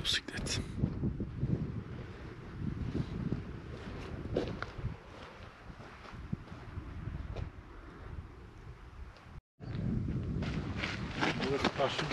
motosiklet. Burada bir taşın